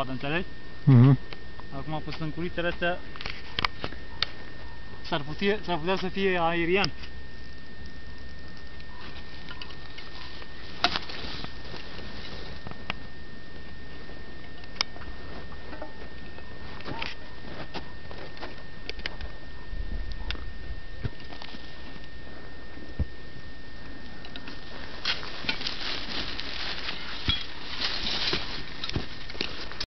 zăpadă, înțelegi? Mhm. Acum pe curitele astea s-ar putea, putea să fie aerian.